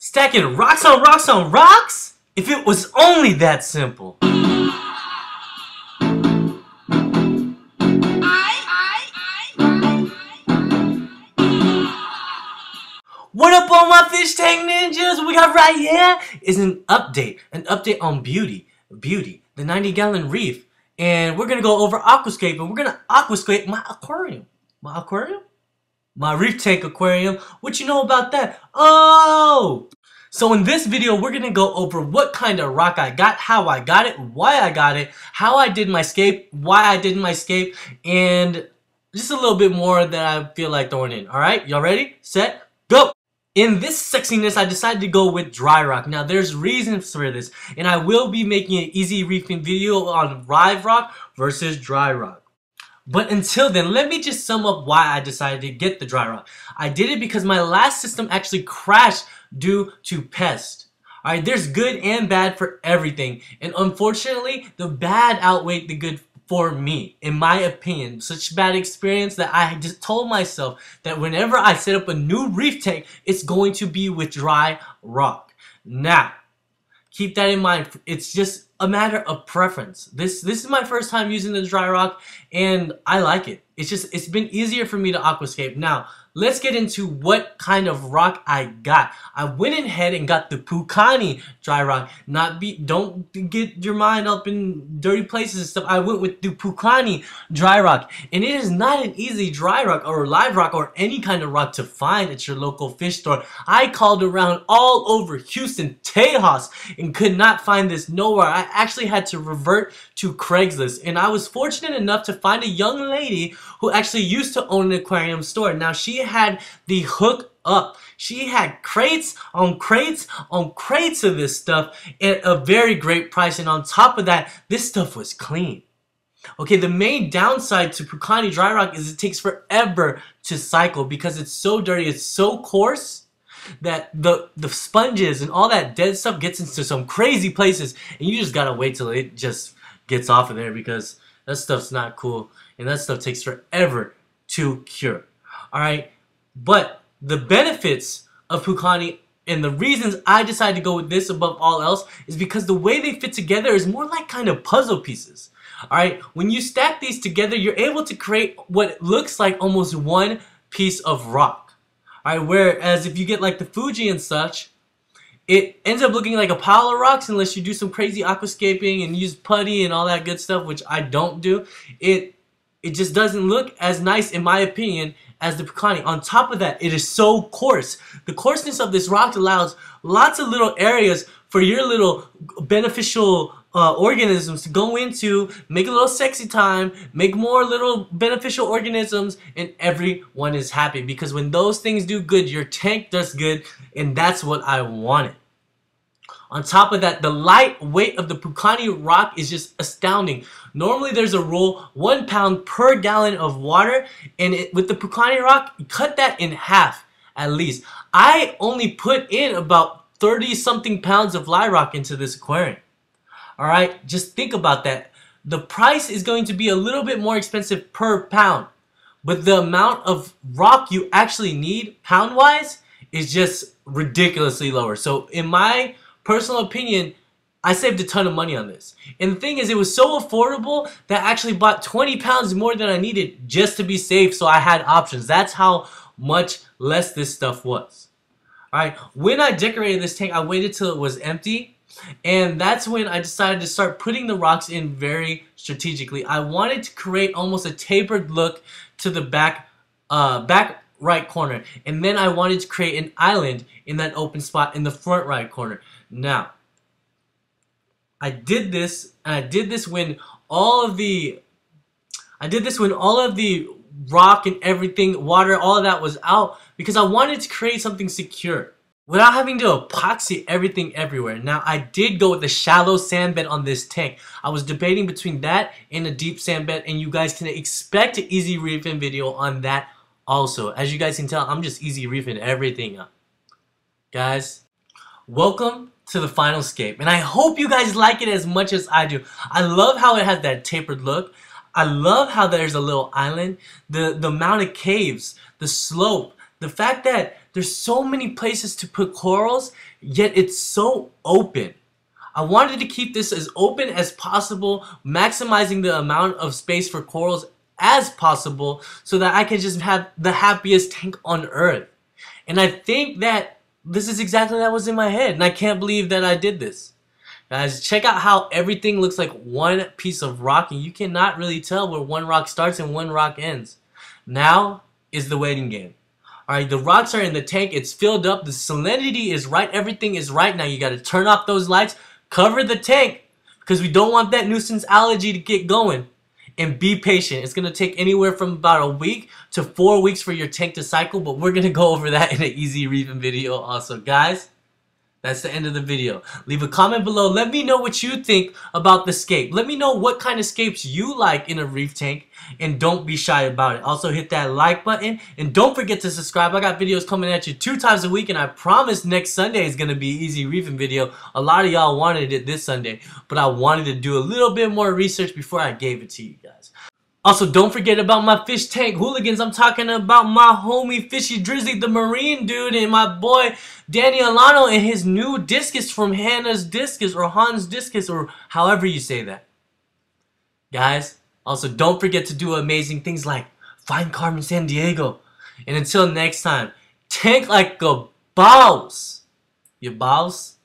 Stacking rocks on rocks on rocks? If it was only that simple. What up all my fish tank ninjas? We got right here is an update. An update on beauty. Beauty. The 90 gallon reef. And we're gonna go over aquascape and we're gonna aquascape my aquarium. My aquarium? My reef tank aquarium. What you know about that? Oh! So in this video, we're gonna go over what kind of rock I got, how I got it, why I got it, how I did my scape, why I did my scape, and just a little bit more that I feel like throwing in. Alright, y'all ready? Set, go! In this sexiness, I decided to go with dry rock. Now, there's reasons for this, and I will be making an easy reefing video on live rock versus dry rock. But until then, let me just sum up why I decided to get the dry rock. I did it because my last system actually crashed due to pest. Alright, there's good and bad for everything. And unfortunately, the bad outweighed the good for me, in my opinion. Such bad experience that I just told myself that whenever I set up a new reef tank, it's going to be with dry rock. Now, keep that in mind. It's just a matter of preference. This this is my first time using the dry rock and I like it. It's just it's been easier for me to aquascape. Now, let's get into what kind of rock I got. I went ahead and got the Pukani dry rock. Not be don't get your mind up in dirty places and stuff. I went with the Pukani dry rock. And it is not an easy dry rock or live rock or any kind of rock to find at your local fish store. I called around all over Houston, Tejas, and could not find this nowhere. I actually had to revert to Craigslist. And I was fortunate enough to find a young lady who actually used to own an aquarium store. Now she had the hook up. She had crates on crates on crates of this stuff at a very great price. And on top of that, this stuff was clean. Okay, the main downside to Pukani Dry Rock is it takes forever to cycle because it's so dirty, it's so coarse that the the sponges and all that dead stuff gets into some crazy places and you just gotta wait till it just gets off of there because that stuff's not cool and that stuff takes forever to cure. Alright? But the benefits of Pukani and the reasons I decided to go with this above all else is because the way they fit together is more like kind of puzzle pieces. Alright, when you stack these together, you're able to create what looks like almost one piece of rock. Alright, whereas if you get like the Fiji and such, it ends up looking like a pile of rocks unless you do some crazy aquascaping and use putty and all that good stuff, which I don't do. It it just doesn't look as nice, in my opinion, as the Pukani. On top of that, it is so coarse. The coarseness of this rock allows lots of little areas for your little beneficial uh, organisms to go into, make a little sexy time, make more little beneficial organisms, and everyone is happy. Because when those things do good, your tank does good, and that's what I wanted. On top of that, the light weight of the Pukani rock is just astounding. Normally there's a rule, one pound per gallon of water, and it, with the Pukani rock, cut that in half at least. I only put in about 30 something pounds of live rock into this aquarium. Alright, just think about that. The price is going to be a little bit more expensive per pound, but the amount of rock you actually need pound wise is just ridiculously lower. So in my personal opinion, I saved a ton of money on this. And the thing is, it was so affordable that I actually bought 20 pounds more than I needed just to be safe so I had options. That's how much less this stuff was. Alright, when I decorated this tank, I waited till it was empty. And that's when I decided to start putting the rocks in very strategically. I wanted to create almost a tapered look to the back, uh, back right corner. And then I wanted to create an island in that open spot in the front right corner. Now, I did this, and I did this when all of the, I did this when all of the rock and everything, water, all of that was out because I wanted to create something secure without having to epoxy everything everywhere. Now, I did go with a shallow sand bed on this tank. I was debating between that and a deep sand bed, and you guys can expect an easy reefing video on that also. As you guys can tell, I'm just easy reefing everything up. Guys, welcome to the final scape. And I hope you guys like it as much as I do. I love how it has that tapered look. I love how there's a little island. The, the amount of caves, the slope, the fact that There's so many places to put corals, yet it's so open. I wanted to keep this as open as possible, maximizing the amount of space for corals as possible so that I can just have the happiest tank on earth. And I think that this is exactly that was in my head and I can't believe that I did this. Guys, check out how everything looks like one piece of rock and you cannot really tell where one rock starts and one rock ends. Now is the waiting game. Alright, the rocks are in the tank, it's filled up, the salinity is right, everything is right. Now you gotta turn off those lights, cover the tank, because we don't want that nuisance algae to get going and be patient. It's going to take anywhere from about a week to four weeks for your tank to cycle, but we're going to go over that in an easy reefing video also. Guys, that's the end of the video. Leave a comment below. Let me know what you think about the scape. Let me know what kind of scapes you like in a reef tank and don't be shy about it. Also hit that like button and don't forget to subscribe. I got videos coming at you two times a week and I promise next Sunday is going to be easy reefing video. A lot of y'all wanted it this Sunday, but I wanted to do a little bit more research before I gave it to you guys. Also, don't forget about my fish tank hooligans. I'm talking about my homie Fishy Drizzy, the Marine dude, and my boy Danny Alano and his new discus from Hannah's Discus or Hans Discus or however you say that. Guys, also don't forget to do amazing things like find Carmen Sandiego. And until next time, tank like a boss. You boss?